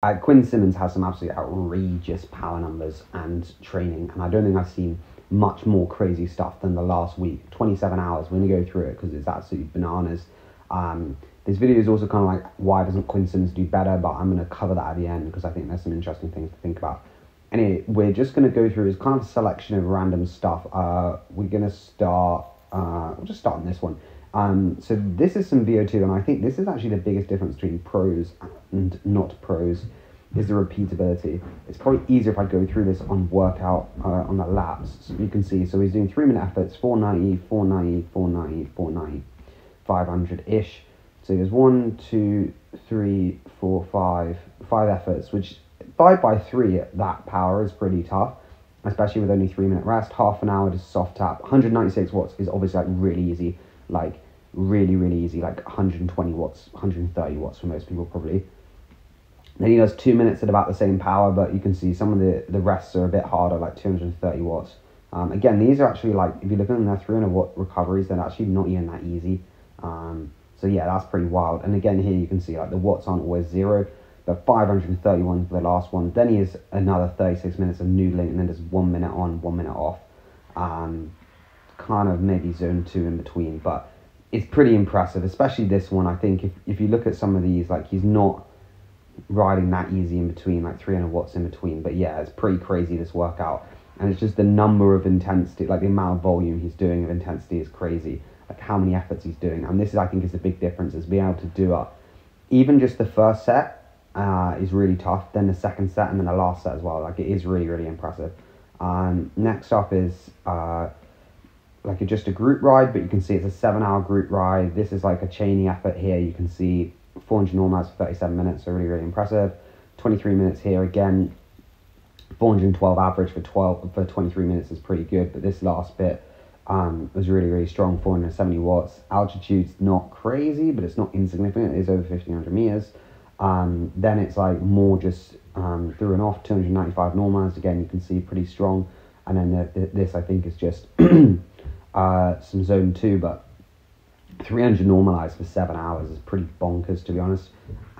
Uh, Quinn Simmons has some absolutely outrageous power numbers and training, and I don't think I've seen much more crazy stuff than the last week. 27 hours. We're going to go through it because it's absolutely bananas. Um, this video is also kind of like why doesn't Quinn Simmons do better, but I'm going to cover that at the end because I think there's some interesting things to think about. Anyway, we're just going to go through is kind of a selection of random stuff. Uh, we're going to start. Uh, we'll just start on this one. Um, so this is some VO2, and I think this is actually the biggest difference between pros and not pros is the repeatability. It's probably easier if I go through this on workout uh, on the laps. So you can see, so he's doing three minute efforts, 490, 490, 490, 490, 500 ish. So there's one, two, three, four, five, five efforts, which five by three at that power is pretty tough, especially with only three minute rest. Half an hour to soft tap. 196 watts is obviously like really easy, like really, really easy, like 120 watts, 130 watts for most people probably. Then he does two minutes at about the same power, but you can see some of the, the rests are a bit harder, like 230 watts. Um, again, these are actually like, if you look at them, they're 300 watt recoveries, they're actually not even that easy. Um, so yeah, that's pretty wild. And again, here you can see like the watts aren't always zero, but 531 for the last one. Then he has another 36 minutes of noodling, and then there's one minute on, one minute off. Um, kind of maybe zone two in between, but it's pretty impressive, especially this one. I think if, if you look at some of these, like he's not riding that easy in between, like 300 watts in between. But yeah, it's pretty crazy this workout. And it's just the number of intensity, like the amount of volume he's doing of intensity is crazy like how many efforts he's doing. And this is, I think, is the big difference is being able to do it. Even just the first set uh, is really tough. Then the second set and then the last set as well. Like it is really, really impressive. Um, next up is uh, like a, just a group ride, but you can see it's a seven-hour group ride. This is like a chaining effort here. You can see 400 normals for 37 minutes, so really, really impressive. 23 minutes here again. 412 average for 12 for 23 minutes is pretty good, but this last bit um, was really, really strong, 470 watts. Altitude's not crazy, but it's not insignificant. It is over 1500 meters. Um, then it's like more just um, through and off, 295 normalized. Again, you can see pretty strong. And then the, the, this, I think, is just uh, some zone two, but 300 normalized for seven hours is pretty bonkers, to be honest.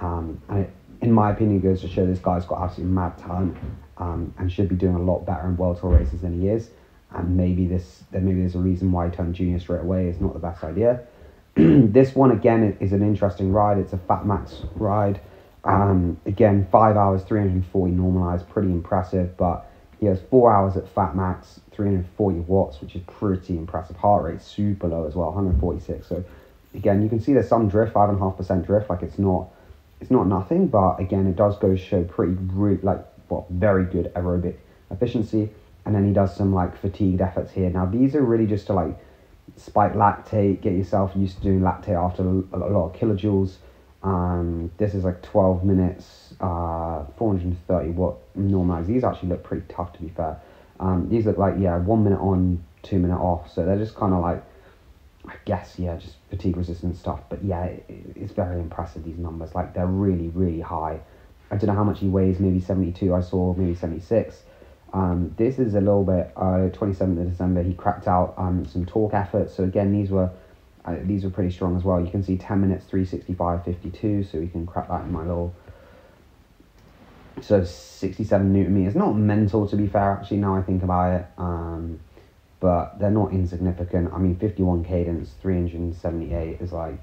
Um, and it, in my opinion, goes to show this guy's got absolutely mad talent um, and should be doing a lot better in World Tour races than he is and maybe this then maybe there's a reason why he turned junior straight away is not the best idea. this one again is an interesting ride. It's a Fat Max ride. Um, again, five hours, 340 normalized, pretty impressive. But he has four hours at Fat Max, 340 watts, which is pretty impressive. Heart rate super low as well, 146. So again, you can see there's some drift, five and a half percent drift. Like it's not, it's not nothing, but again, it does go show pretty like what very good aerobic efficiency and then he does some like fatigued efforts here. Now these are really just to like spike lactate, get yourself used to doing lactate after a, lot of kilojoules. Um, this is like 12 minutes, uh, 430 watt normalized. These actually look pretty tough to be fair. Um, these look like, yeah, one minute on, two minute off. So they're just kind of like, I guess, yeah, just fatigue resistant stuff. But yeah, it, it's very impressive, these numbers. Like they're really, really high. I don't know how much he weighs, maybe 72, I saw, maybe 76. Um, this is a little bit, uh, 27th of December, he cracked out um, some torque efforts. So again, these were uh, these were pretty strong as well. You can see 10 minutes, 365, 52. So we can crack that in my little, so 67 newton meters. Not mental to be fair, actually, now I think about it. Um, but they're not insignificant. I mean, 51 cadence, 378 is like,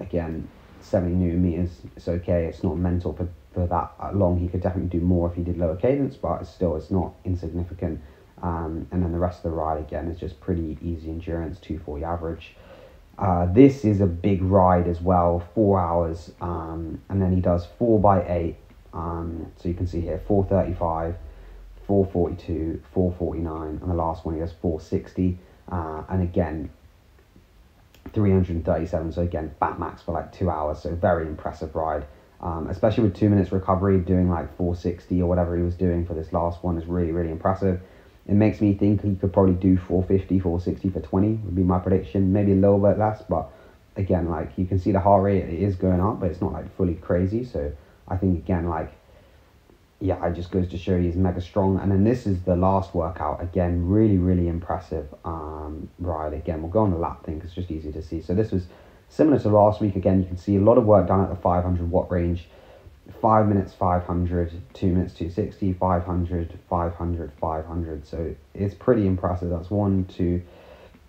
again, 70 newton meters. It's okay. It's not mental for for that long. He could definitely do more if he did lower cadence, but still, it's not insignificant. Um, and then the rest of the ride again is just pretty easy endurance, 240 average. Uh, this is a big ride as well, four hours, um, and then he does four by eight. Um, so you can see here 435, 442, 449, and the last one he does 460. Uh, and again, 337. So again, Fat Max for like two hours. So very impressive ride um, especially with two minutes recovery, doing like 460 or whatever he was doing for this last one is really, really impressive. It makes me think he could probably do 450, 460 for 20 would be my prediction. Maybe a little bit less, but again, like you can see the heart rate it is going up, but it's not like fully crazy. So I think again, like yeah, it just goes to show he's mega strong. And then this is the last workout. Again, really, really impressive um, ride. Again, we'll go on the lap thing because it's just easy to see. So this was Similar to last week, again, you can see a lot of work done at the 500 watt range. 5 minutes 500, 2 minutes 260, 500, 500, 500. So it's pretty impressive. That's one, two,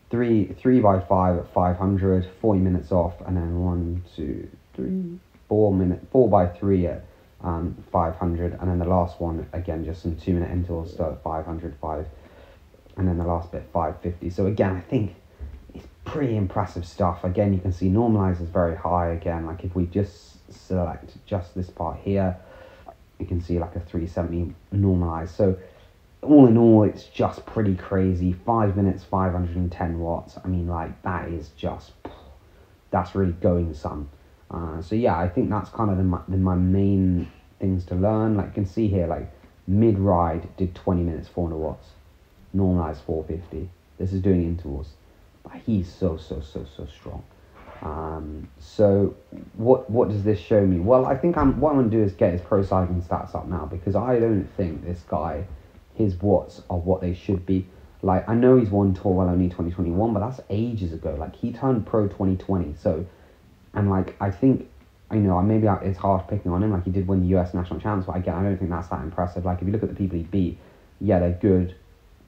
three, three by five at 500, 40 minutes off, and then one, two, three, four minute, four by three at um, 500, and then the last one again just some two minute intervals, so at 500, five, and then the last bit 550. So again, I think it's pretty impressive stuff. Again, you can see normalize is very high. Again, like if we just select just this part here, you can see like a 370 normalized. So all in all, it's just pretty crazy. Five minutes, 510 watts. I mean, like that is just that's really going some. Uh, so yeah, I think that's kind of the, the, my main things to learn. Like you can see here, like mid ride did 20 minutes, 400 watts, normalized 450. This is doing intervals. But he's so so so so strong. Um, so what what does this show me? Well, I think I'm what I'm gonna do is get his pro cycling stats up now because I don't think this guy, his watts are what they should be. Like I know he's won Tour Wallonie twenty twenty one, but that's ages ago. Like he turned pro twenty twenty. So, and like I think, you know, I maybe it's hard picking on him. Like he did win the U.S. national champs, but again, I don't think that's that impressive. Like if you look at the people he beat, yeah, they're good.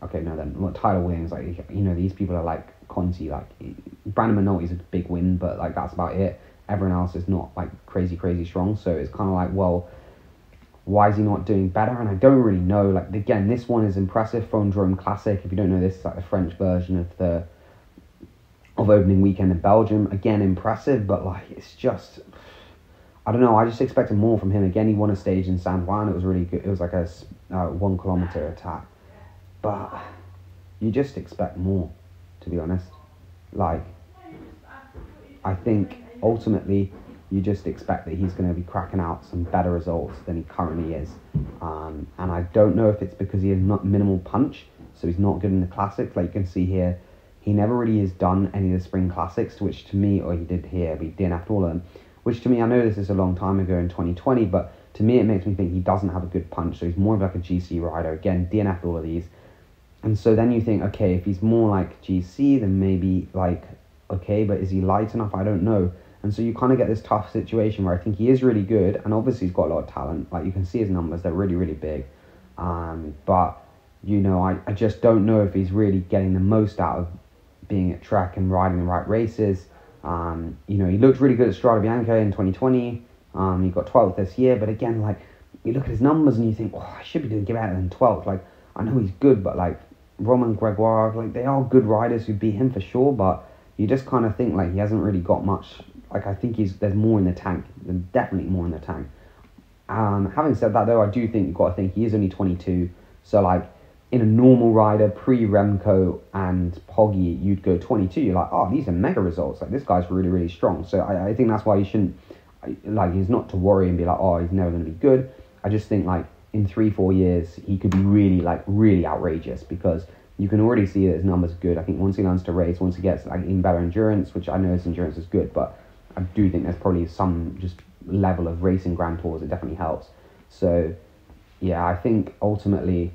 Okay, no, then Tyler Williams, like you know, these people are like Conti, like Brandon McNulty's a big win, but like that's about it. Everyone else is not like crazy, crazy strong. So it's kind of like, well, why is he not doing better? And I don't really know. Like again, this one is impressive. From Drome Classic. If you don't know this, it's like the French version of the of opening weekend in Belgium. Again, impressive, but like it's just. I don't know. I just expected more from him. Again, he won a stage in San Juan. It was really good. It was like a uh, one kilometer attack, but you just expect more to be honest. Like, I think ultimately you just expect that he's going to be cracking out some better results than he currently is. Um, and I don't know if it's because he has not minimal punch, so he's not good in the classics. Like you can see here, he never really has done any of the spring classics, which to me, or he did here, but he didn't all of them. Which to me, I know this is a long time ago in 2020, but to me it makes me think he doesn't have a good punch. So he's more of like a GC rider. Again, DNF all of these. And so then you think, okay, if he's more like GC, then maybe like, okay, but is he light enough? I don't know. And so you kind of get this tough situation where I think he is really good, and obviously he's got a lot of talent. Like you can see his numbers, they're really, really big. Um, but, you know, I, I just don't know if he's really getting the most out of being at Trek and riding the right races. Um, you know, he looked really good at Strade Bianche in 2020. Um, he got 12th this year, but again, like, you look at his numbers and you think, oh, I should be doing better than 12th. Like, I know he's good, but like, Romain Gregoire, like they are good riders who beat him for sure, but you just kind of think like he hasn't really got much. Like I think he's there's more in the tank. There's definitely more in the tank. Um, having said that though, I do think you've got to think he is only 22. So like in a normal rider pre Remco and Poggy, you'd go 22. You're like, oh, these are mega results. Like this guy's really really strong. So I, I think that's why you shouldn't like he's not to worry and be like, oh, he's never going to be good. I just think like in three, four years, he could be really, like, really outrageous because you can already see that his numbers are good. I think once he learns to race, once he gets like in better endurance, which I know his endurance is good, but I do think there's probably some just level of racing Grand Tours that definitely helps. So, yeah, I think ultimately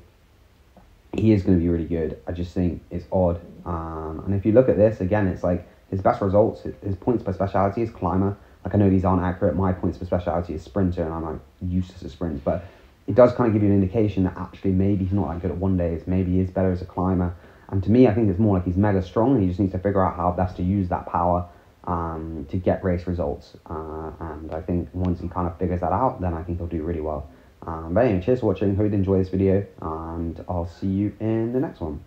he is going to be really good. I just think it's odd. Um, and if you look at this again, it's like his best results, his points per speciality is climber. Like I know these aren't accurate. My points per speciality is sprinter, and I'm like useless at sprints, but it does kind of give you an indication that actually maybe he's not that good at one days, maybe he is better as a climber. And to me, I think it's more like he's mega strong and he just needs to figure out how best to use that power um, to get race results. Uh, and I think once he kind of figures that out, then I think he'll do really well. Um, but anyway, cheers for watching. Hope you enjoy this video, and I'll see you in the next one.